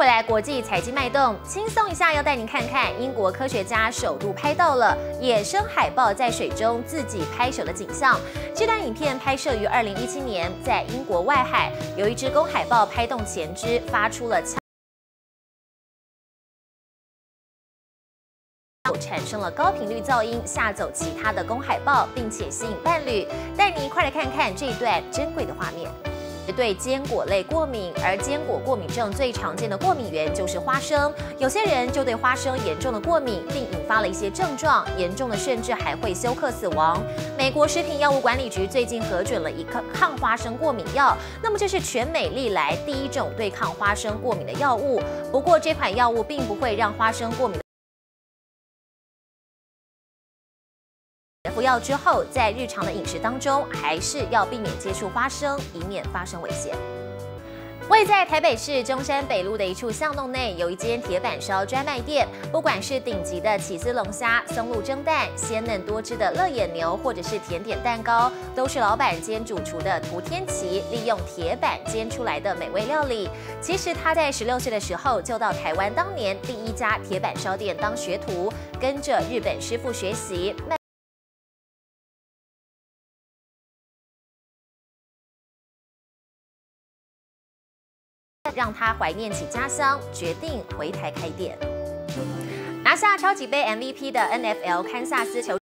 回来，国际财经脉动，轻松一下，要带您看看英国科学家首度拍到了野生海豹在水中自己拍手的景象。这段影片拍摄于二零一七年，在英国外海，有一只公海豹拍动前肢，发出了，产生了高频率噪音，吓走其他的公海豹，并且吸引伴侣。带你一块来看看这一段珍贵的画面。对坚果类过敏，而坚果过敏症最常见的过敏源就是花生。有些人就对花生严重的过敏，并引发了一些症状，严重的甚至还会休克死亡。美国食品药物管理局最近核准了一颗抗花生过敏药，那么这是全美历来第一种对抗花生过敏的药物。不过这款药物并不会让花生过敏。服药之后，在日常的饮食当中，还是要避免接触花生，以免发生危险。位在台北市中山北路的一处巷弄内，有一间铁板烧专卖店。不管是顶级的起司龙虾、松露蒸蛋、鲜嫩多汁的乐眼牛，或者是甜点蛋糕，都是老板兼主厨的涂天琪利用铁板煎出来的美味料理。其实他在十六岁的时候就到台湾当年第一家铁板烧店当学徒，跟着日本师傅学习。让他怀念起家乡，决定回台开店。拿下超级杯 MVP 的 NFL 堪萨斯球。